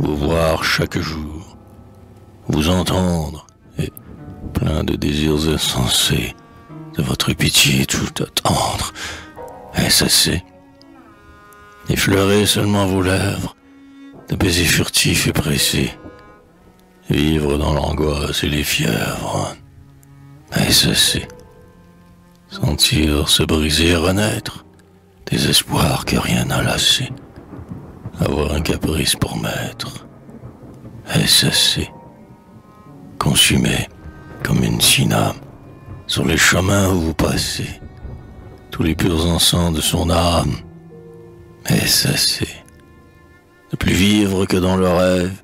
vous voir chaque jour, vous entendre, et plein de désirs insensés, de votre pitié tout attendre. Assez Effleurer seulement vos lèvres, de baisers furtifs et pressés, vivre dans l'angoisse et les fièvres. Assez Sentir se briser et renaître, désespoir que rien n'a lassé, un caprice pour maître. Est-ce assez Consumé comme une syname sur les chemins où vous passez, tous les purs encens de son âme? Est-ce assez Ne plus vivre que dans le rêve,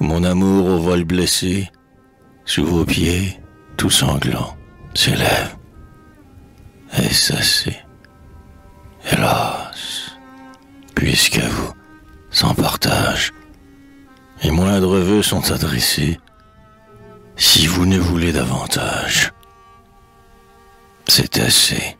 mon amour au vol blessé, sous vos pieds, tout sanglant, s'élève? Est-ce assez Hélas, puisqu'à vous, sans partage, les moindres vœux sont adressés, si vous ne voulez davantage, c'est assez.